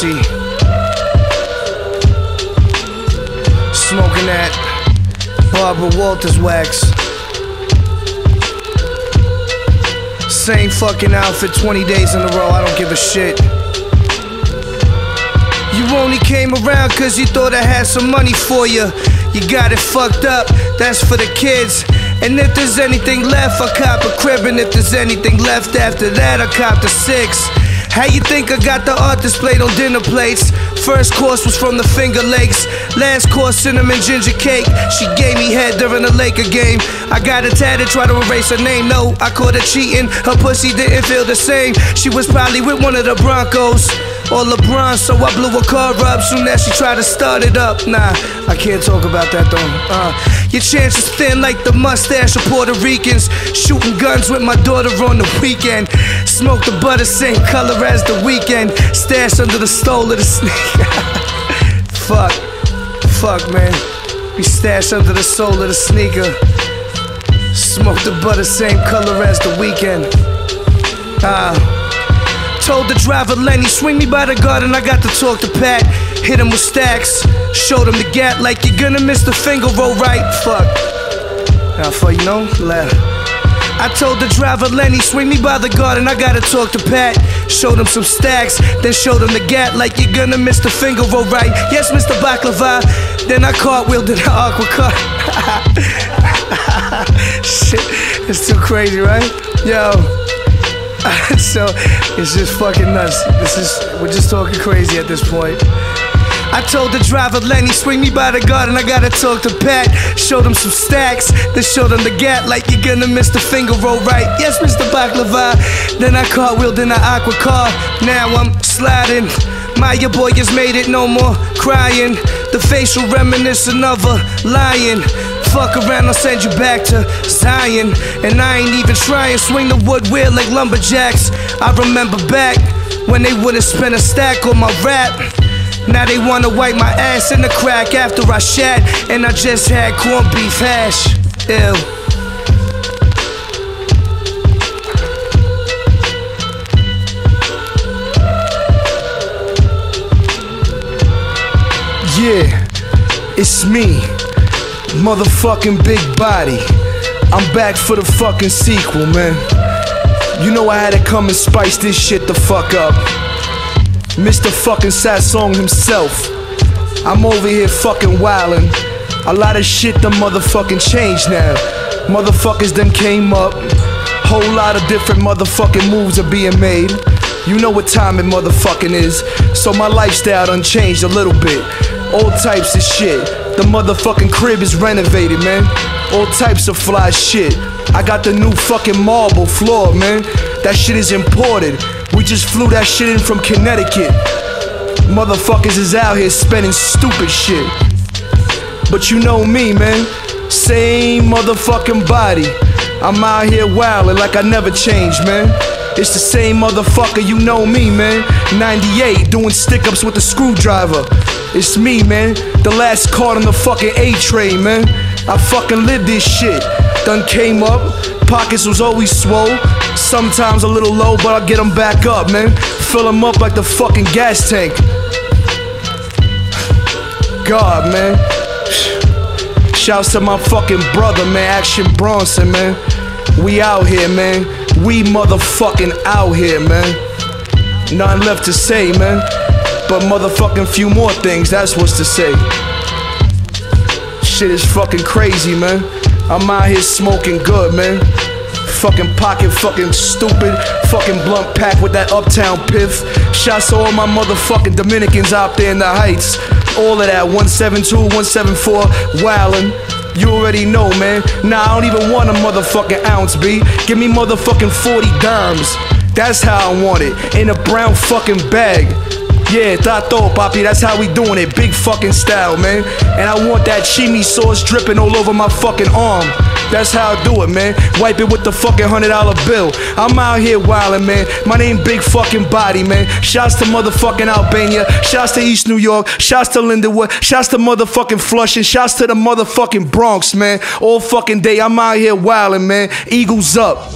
Smoking that Barbara Walters wax. Same fucking outfit 20 days in a row, I don't give a shit. You only came around cause you thought I had some money for you. You got it fucked up, that's for the kids. And if there's anything left, I cop a crib. And if there's anything left after that, I cop the six. How you think I got the art displayed on dinner plates? First course was from the Finger Lakes. Last course, cinnamon ginger cake. She gave me head during the Laker game. I got a tatted, try to erase her name. No, I caught her cheating. Her pussy didn't feel the same. She was probably with one of the Broncos or LeBron, so I blew her car up soon as she tried to start it up. Nah, I can't talk about that though. Uh, your chances thin like the mustache of Puerto Ricans. Shooting guns with my daughter on the weekend. Smoke the butter, same color as the weekend. Stash under the stole of the sneaker. Fuck, fuck, man. Be stashed under the sole of the sneaker. Smoke the butter, same color as the weekend. Ah. Uh, Told the driver Lenny, swing me by the garden, I got to talk to Pat. Hit him with stacks, showed him the gap like you're gonna miss the finger roll right. Fuck. Now, for you know, left. I told the driver Lenny, swing me by the garden, I gotta talk to Pat. Showed him some stacks, then showed him the gap like you're gonna miss the finger roll right. Yes, Mr. Baklava. Then I cartwheeled in the aqua car. Shit, it's too crazy, right? Yo. so it's just fucking nuts. This is we're just talking crazy at this point. I told the driver Lenny, swing me by the garden, I gotta talk to Pat. Showed him some stacks, then showed him the gap like you're gonna miss the finger roll right. Yes, Mr. Baklava. Then I cartwheeled in the aqua car. Now I'm sliding. My your boy has made it no more crying. The facial reminiscent of a lion. Fuck around, I'll send you back to Zion. And I ain't even trying, swing the wood wheel like lumberjacks. I remember back when they wouldn't spend a stack on my rap. Now they wanna wipe my ass in the crack after I shat. And I just had corned beef hash. Ew. Yeah, it's me, motherfucking big body. I'm back for the fucking sequel, man. You know I had to come and spice this shit the fuck up. Mr. fucking Song himself. I'm over here fucking wildin'. A lot of shit done motherfucking changed now. Motherfuckers done came up. Whole lot of different motherfucking moves are being made. You know what time it motherfucking is. So my lifestyle done changed a little bit. All types of shit. The motherfucking crib is renovated, man. All types of fly shit. I got the new fucking marble floor, man. That shit is imported. We just flew that shit in from Connecticut. Motherfuckers is out here spending stupid shit. But you know me, man. Same motherfucking body. I'm out here wildin' like I never changed, man. It's the same motherfucker, you know me, man. 98, doing stick ups with a screwdriver. It's me, man. The last card on the fucking A train, man. I fucking live this shit. Done came up, pockets was always swole. Sometimes a little low, but I get them back up, man. Fill them up like the fucking gas tank. God, man. Shouts to my fucking brother, man. Action Bronson, man. We out here, man. We motherfucking out here, man. Nothing left to say, man. But motherfucking few more things, that's what's to say. Shit is fucking crazy, man. I'm out here smoking good, man. Fucking pocket, fucking stupid, fucking blunt pack with that uptown piff. Shots to all my motherfucking Dominicans out there in the heights. All of that 172, 174, wildin'. You already know, man. Nah, I don't even want a motherfucking ounce, B. Give me motherfucking 40 dimes. That's how I want it. In a brown fucking bag. Yeah, Tato, papi, that's how we doing it. Big fucking style, man. And I want that chimi sauce dripping all over my fucking arm. That's how I do it, man. Wipe it with the fucking hundred dollar bill. I'm out here wildin', man. My name Big Fucking Body, man. Shouts to motherfucking Albania. Shouts to East New York. Shouts to Lindenwood. Shouts to motherfucking Flushing. Shouts to the motherfucking Bronx, man. All fucking day, I'm out here wildin', man. Eagles up.